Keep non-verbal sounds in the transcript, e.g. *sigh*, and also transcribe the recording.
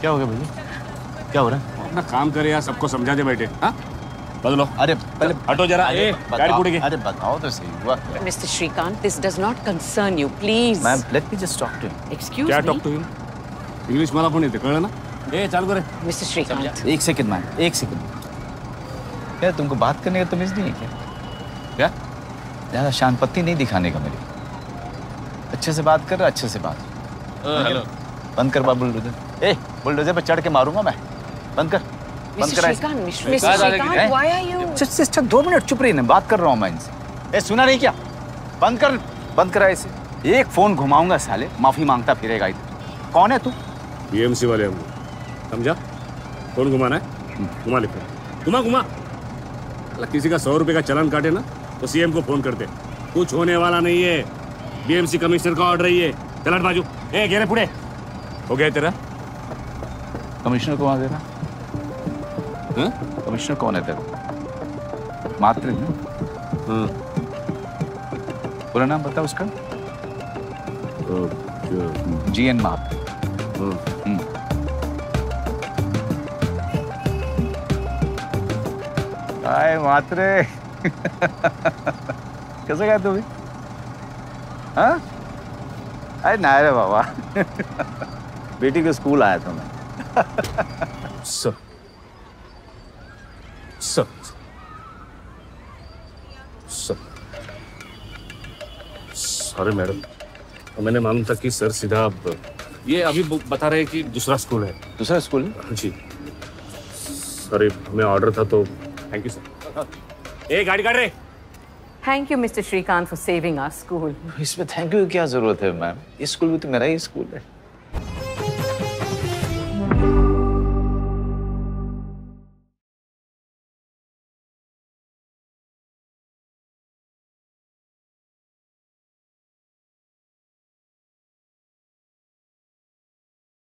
क्या हो गया भैया? क्या हो रहा है? अपना काम करे यार सबको समझा दे बैठे। हाँ? बदलो। अरे पहले हटो जरा अरे ए गाड़ी कुड़ी अरे बताओ तो सही हुआ। Mr. Shrikant, this does not concern you, please. Ma'am let me just talk to Excuse क्या टॉक टू हिम इंग्लिश मला पण येते कळलं ना? ए चालू करे। Mr. Shrikant. एक सेकंड मैम एक सेकंड क्या तुमको बात करने का तमीज नहीं है क्या? क्या? ज़्यादा शांतपत्ति नहीं दिखाने का मेरी। अच्छे से बात कर अच्छे से बात। हेलो बंद कर बा बुलडोजर। ए बुलडोजर पे चढ़ के मारूँगा मैं। बंद कर। बंद. कर दो मिनट चुप रही ना बात कर रहा हूँ मैं इनसे। ए सुना नहीं क्या? बंद कर बंद करा इसे। एक फ़ोन घुमाऊँगा साले माफ़ी माँगता फिरेगा इधर। कौन है तू? बीएमसी वाले हम समझा? कौन घुमाना है? घुमा लिखो। घुमा घुमा। किसी का सौ रुपए का चलन काटे ना तो सीएम को फ़ोन करते कुछ होने वाला नहीं है। बीएमसी कमिश्नर का ऑर्डर ही है। चलट बाजू। ए घेरे पुढे हो गया तेरा? कमिश्नर को वहाँ देना। हाँ? कमिश्नर कौन है तेरा? मात्र हाँ पूरा नाम बता उसका। जी एन मात्र हाँ। काय मात्रे। कसं काय तुम्ही हा? अरे नाही रे बाबा। *laughs* बेटी के स्कूल आया था मैं। Sir. Sir. Sir. Sorry madam मैंने मालूम था कि सर सीधा अब ये अभी बता रहे हैं कि दूसरा स्कूल है। दूसरा स्कूल? जी। सॉरी हमें ऑर्डर था तो थैंक यू सर। ए गाड़ी काट रहे। Thank you mister Shrikant for saving our school इसमें थैंक यू क्या ज़रूरत है मैम ये स्कूल भी तो मेरा ही स्कूल है।